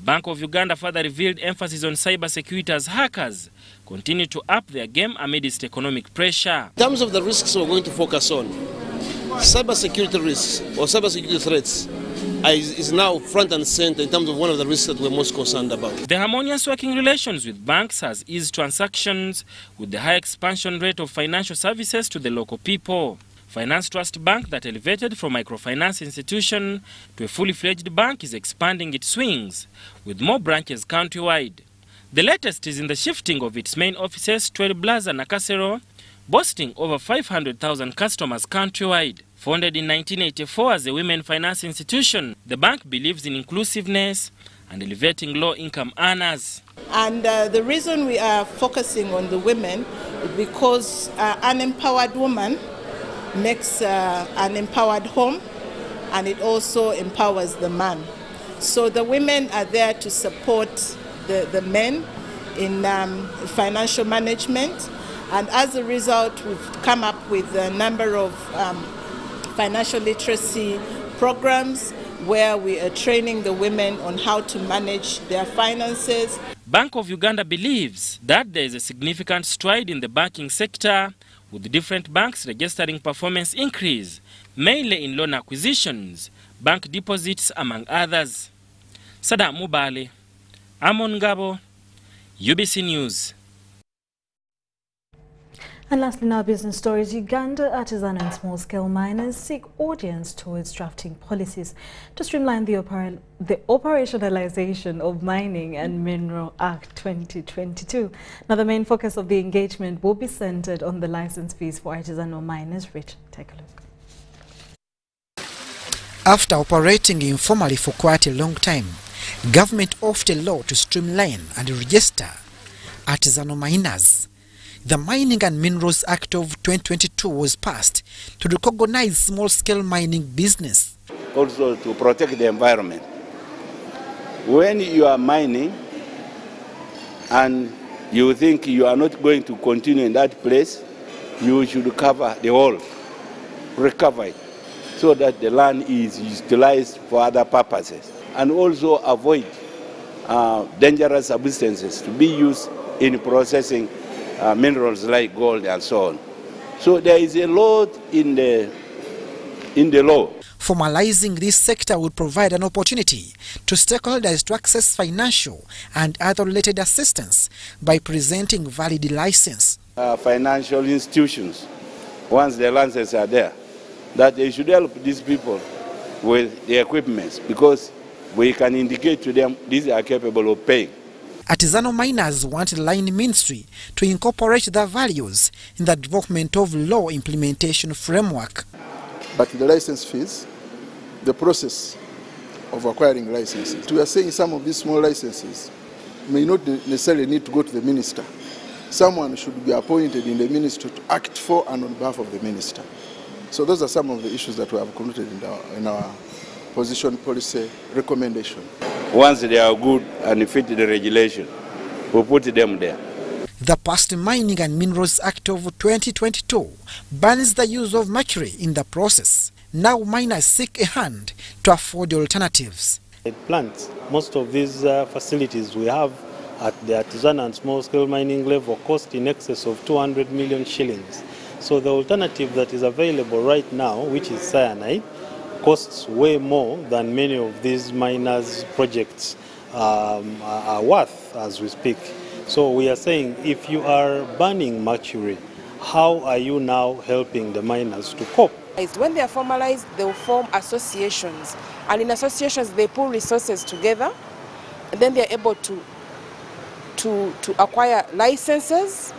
Bank of Uganda further revealed emphasis on cyber security as hackers continue to up their game amidst economic pressure. In terms of the risks we're going to focus on, cyber security risks or cyber security threats is now front and center in terms of one of the risks that we're most concerned about. The harmonious working relations with banks has eased transactions with the high expansion rate of financial services to the local people. Finance Trust Bank that elevated from microfinance institution to a fully fledged bank is expanding its wings with more branches countrywide. The latest is in the shifting of its main offices to El Blaza Nakasero, boasting over 500,000 customers countrywide. Founded in 1984 as a women finance institution, the bank believes in inclusiveness and elevating low-income earners. And uh, the reason we are focusing on the women is because uh, an empowered woman makes uh, an empowered home and it also empowers the man. So the women are there to support the, the men in um, financial management. And as a result, we've come up with a number of um, financial literacy programs where we are training the women on how to manage their finances. Bank of Uganda believes that there is a significant stride in the banking sector, with different banks registering performance increase, mainly in loan acquisitions, bank deposits, among others. Sada Mubale, Amon Gabo, UBC News. And lastly, our business stories, Uganda artisan and small-scale miners seek audience towards drafting policies to streamline the, opera the, operationalization of Mining and Mineral Act 2022. Now, the main focus of the engagement will be centered on the license fees for artisanal miners. Rich, take a look. After operating informally for quite a long time, government offered a law to streamline and register artisanal miners the Mining and Minerals Act of 2022 was passed to recognize small-scale mining business. Also to protect the environment. When you are mining and you think you are not going to continue in that place, you should cover the whole, recover it, so that the land is utilized for other purposes. And also avoid uh, dangerous substances to be used in processing uh, minerals like gold and so on. So there is a lot in the, in the law. Formalizing this sector would provide an opportunity to stakeholders to access financial and other related assistance by presenting valid license. Uh, financial institutions, once the licenses are there, that they should help these people with the equipment because we can indicate to them these are capable of paying. Artisanal miners want the line ministry to incorporate their values in the development of law implementation framework. But the license fees, the process of acquiring licenses. We are saying some of these small licenses may not necessarily need to go to the minister. Someone should be appointed in the ministry to act for and on behalf of the minister. So those are some of the issues that we have concluded in our, in our position policy recommendation. Once they are good and fit the regulation, we we'll put them there. The past Mining and Minerals Act of 2022 bans the use of mercury in the process. Now miners seek a hand to afford alternatives. At plants, most of these uh, facilities we have at the artisan and small-scale mining level cost in excess of 200 million shillings. So the alternative that is available right now, which is cyanide, costs way more than many of these miners' projects um, are worth as we speak. So we are saying if you are burning mercury, how are you now helping the miners to cope? When they are formalized, they will form associations. And in associations, they pull resources together. And then they are able to, to, to acquire licenses,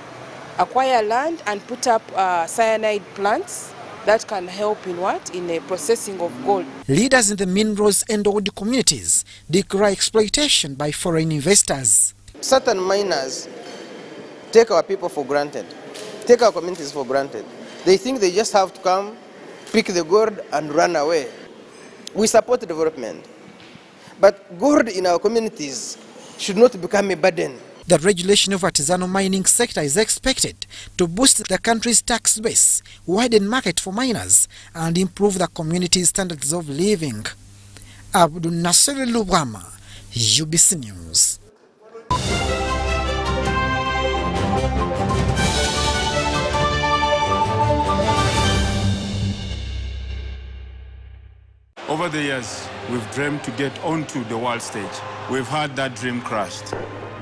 acquire land, and put up uh, cyanide plants that can help in what? In the processing of gold. Leaders in the minerals and oil communities decry exploitation by foreign investors. Certain miners take our people for granted, take our communities for granted. They think they just have to come, pick the gold and run away. We support development, but gold in our communities should not become a burden. The regulation of artisanal mining sector is expected to boost the country's tax base, widen market for miners, and improve the community's standards of living. Abdul Nasser Lubama, UBC News. Over the years, we've dreamed to get onto the world stage. We've had that dream crushed.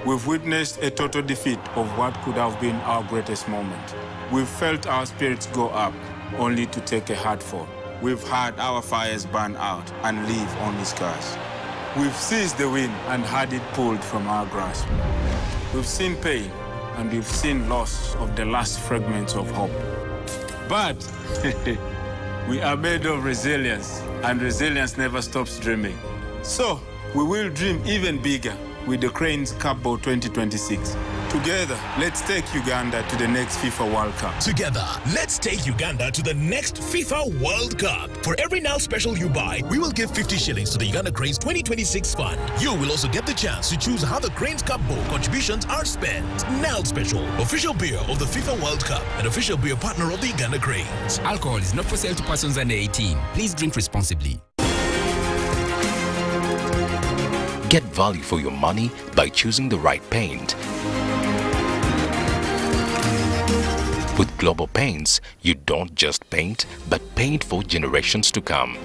We've witnessed a total defeat of what could have been our greatest moment. We've felt our spirits go up, only to take a hard fall. We've had our fires burn out and leave only scars. We've seized the wind and had it pulled from our grasp. We've seen pain and we've seen loss of the last fragments of hope. But [laughs] we are made of resilience, and resilience never stops dreaming. So we will dream even bigger with the Cranes Cup Bowl 2026. Together, let's take Uganda to the next FIFA World Cup. Together, let's take Uganda to the next FIFA World Cup. For every Nile Special you buy, we will give 50 shillings to the Uganda Cranes 2026 fund. You will also get the chance to choose how the Cranes Cup Bowl contributions are spent. Nile Special, official beer of the FIFA World Cup and official beer partner of the Uganda Cranes. Alcohol is not for sale to persons under 18. Please drink responsibly. Get value for your money by choosing the right paint. With Global Paints, you don't just paint, but paint for generations to come.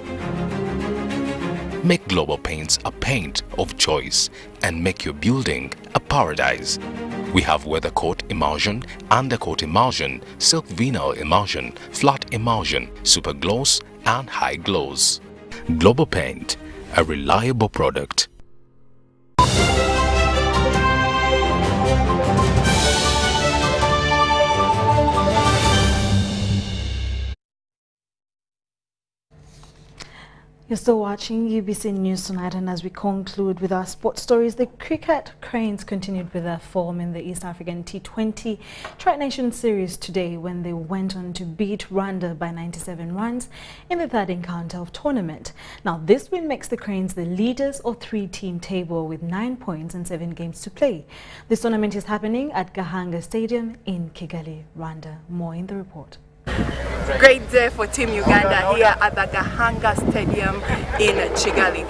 Make Global Paints a paint of choice and make your building a paradise. We have weather coat emulsion, undercoat emulsion, silk vinyl emulsion, flat emulsion, super gloss, and high gloss. Global Paint, a reliable product. You're still watching UBC News tonight, and as we conclude with our sports stories, the cricket cranes continued with their form in the East African T20 Tri-Nation Series today when they went on to beat Rwanda by 97 runs in the third encounter of tournament. Now, this win makes the cranes the leaders of three-team table with nine points and seven games to play. This tournament is happening at Gahanga Stadium in Kigali, Rwanda. More in the report. Great day for Team Uganda here at the Gahanga Stadium in Kigali.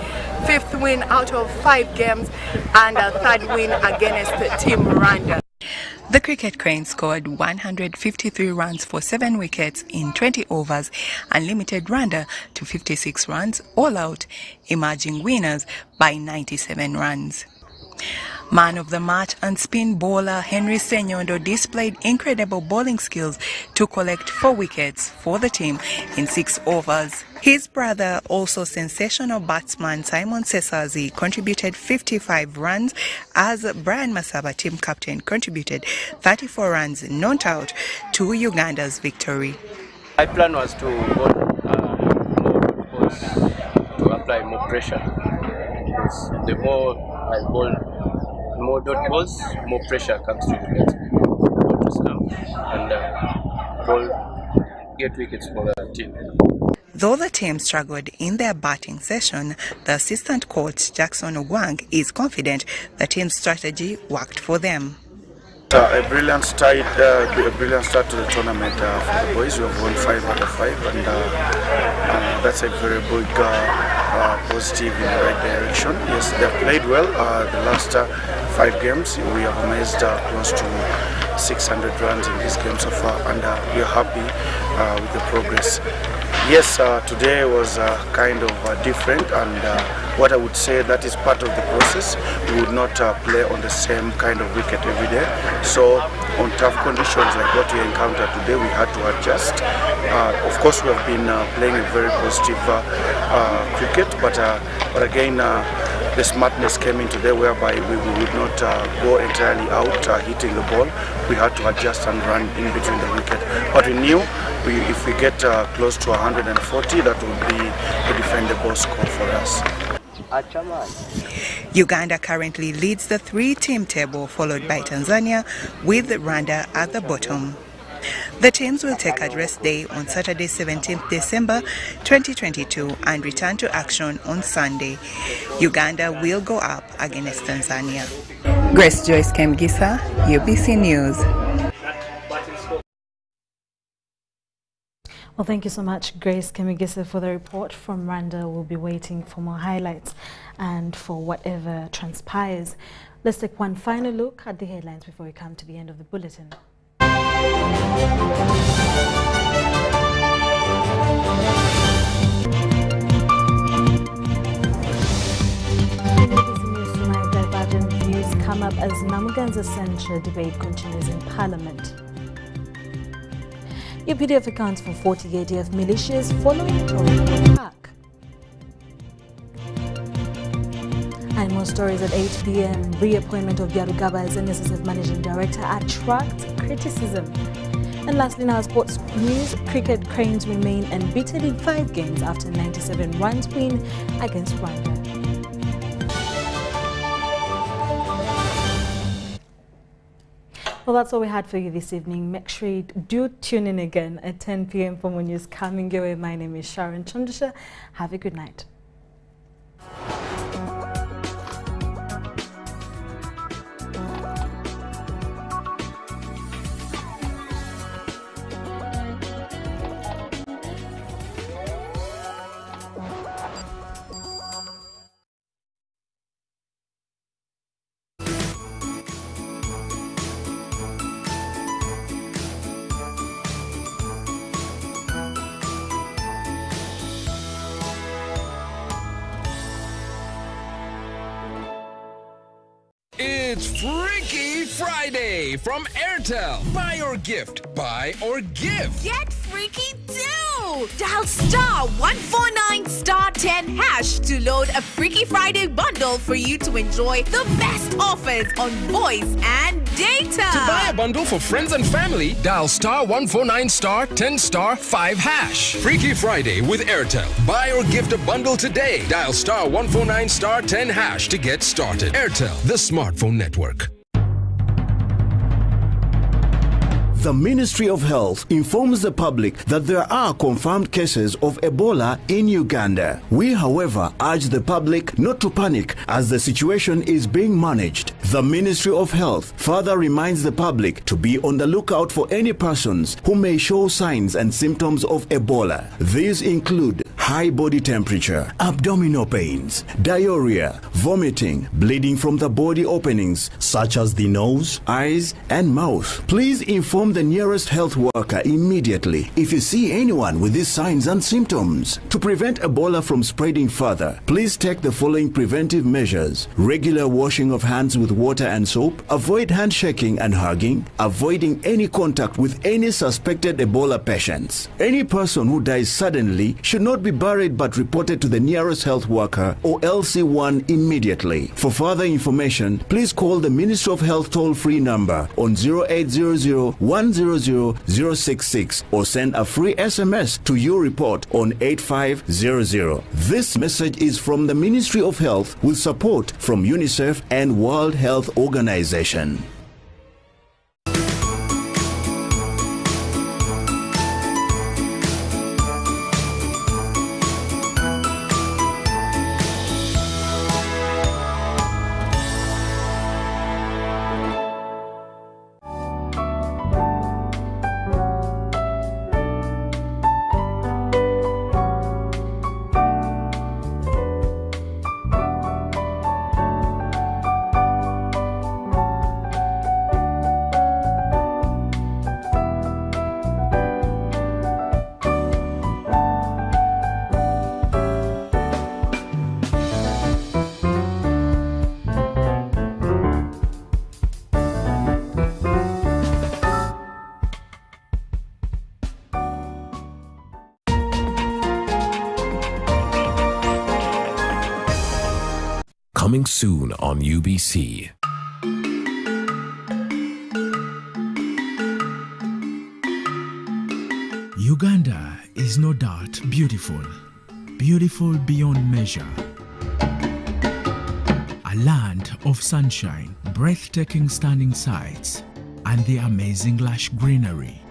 Fifth win out of five games and a third win against Team Rwanda. The Cricket Crane scored 153 runs for 7 wickets in 20 overs and limited Rwanda to 56 runs all out, emerging winners by 97 runs. Man of the match and spin bowler Henry Ssenyondo displayed incredible bowling skills to collect four wickets for the team in six overs. His brother, also sensational batsman Simon Ssesazi, contributed 55 runs as Brian Masaba, team captain, contributed 34 runs not out to Uganda's victory. My plan was to bowl uh, more to apply more pressure. The more I bowl more dot balls, more pressure comes to the batsman to stump and uh, ball get wickets for the team. Though the team struggled in their batting session, the assistant coach Jackson Ogwang is confident the team's strategy worked for them. Uh, a brilliant start, uh, a brilliant start to the tournament uh, for the boys. We have won five out of five, and uh, uh, that's a very big uh, positive in the right direction. Yes, they have played well. Uh, the last uh, five games, we have amassed uh, close to 600 runs in this game so far, and uh, we are happy uh, with the progress. Yes, uh, today was uh, kind of uh, different, and uh, what I would say that is part of the process. We would not uh, play on the same kind of wicket every day. So, on tough conditions like what we encountered today, we had to adjust. Uh, of course, we have been playing a very positive cricket, but but again. The smartness came in today whereby we, we would not uh, go entirely out uh, hitting the ball. We had to adjust and run in between the wicket. But we knew we, if we get uh, close to 140, that would be a defendable score for us. Uganda currently leads the three-team table, followed by Tanzania, with Rwanda at the bottom. The teams will take a rest day on Saturday 17th December 2022 and return to action on Sunday. Uganda will go up against Tanzania. Grace Joyce Kemigisa, UBC News. Well, thank you so much, Grace Kemigisa, for the report from Rwanda. We'll be waiting for more highlights and for whatever transpires. Let's take one final look at the headlines before we come to the end of the bulletin. Come up as Namuganza censure debate continues in Parliament. UPDF accounts for 40 ADF militias following Ntoroko attack. And most stories at 8 p.m. Reappointment of Byarugaba as NSSF Managing Director attracts criticism. And lastly, in our sports news, cricket cranes remain unbeaten in five games after 97 runs win against Rwanda. Well, that's all we had for you this evening. Make sure you do tune in again at 10 p.m. for more news coming your way. My name is Sharon Kyomugisha. Have a good night. From Airtel. Buy or gift, buy or give. Get freaky too! Dial star 149 star 10 hash to load a Freaky Friday bundle for you to enjoy the best offers on voice and data. To buy a bundle for friends and family, dial star 149 star 10 star 5 hash. Freaky Friday with Airtel. Buy or gift a bundle today. Dial star 149 star 10 hash to get started. Airtel, the smartphone network. The Ministry of Health informs the public that there are confirmed cases of Ebola in Uganda. We, however, urge the public not to panic as the situation is being managed. The Ministry of Health further reminds the public to be on the lookout for any persons who may show signs and symptoms of Ebola. These include high body temperature, abdominal pains, diarrhea, vomiting, bleeding from the body openings such as the nose, eyes, and mouth. Please inform the nearest health worker immediately if you see anyone with these signs and symptoms. To prevent Ebola from spreading further, please take the following preventive measures regular washing of hands with water and soap, avoid handshaking and hugging, avoiding any contact with any suspected Ebola patients. Any person who dies suddenly should not be buried but reported to the nearest health worker or LC1 immediately. For further information, please call the Ministry of Health toll free number on 0800 100 066 or send a free SMS to your report on 8500. This message is from the Ministry of Health with support from UNICEF and World Health Organization. Coming soon on UBC. Uganda is no doubt beautiful, beautiful beyond measure. A land of sunshine, breathtaking stunning sights, and the amazing lush greenery.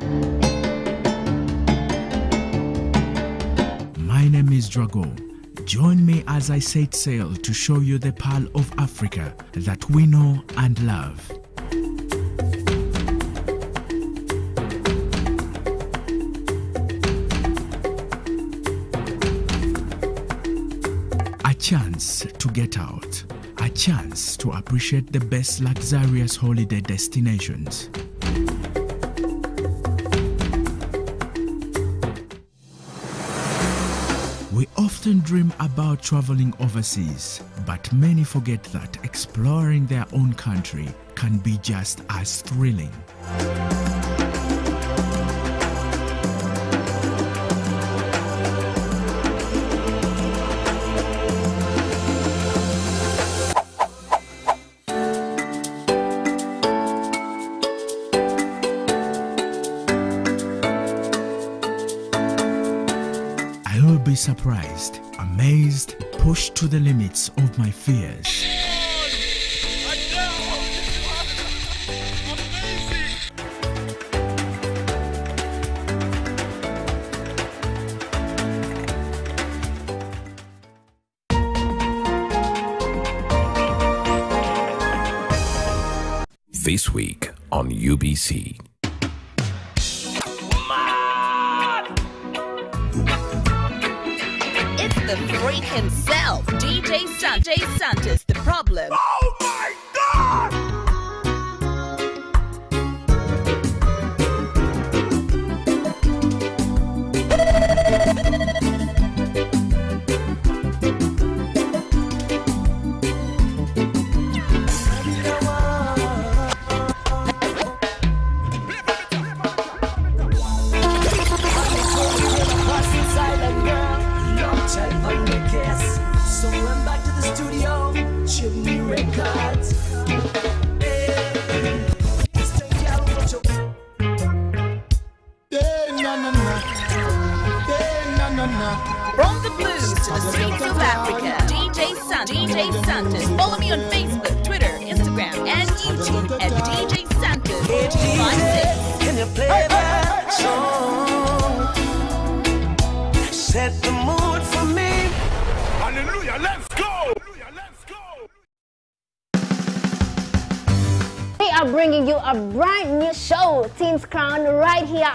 My name is Drago. Join me as I set sail to show you the pearl of Africa that we know and love. A chance to get out, a chance to appreciate the best luxurious holiday destinations. dream about traveling overseas, but many forget that exploring their own country can be just as thrilling. surprised amazed, pushed to the limits of my fears. This week on UBC. himself, DJ Sanjay Santos.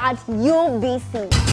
at UBC.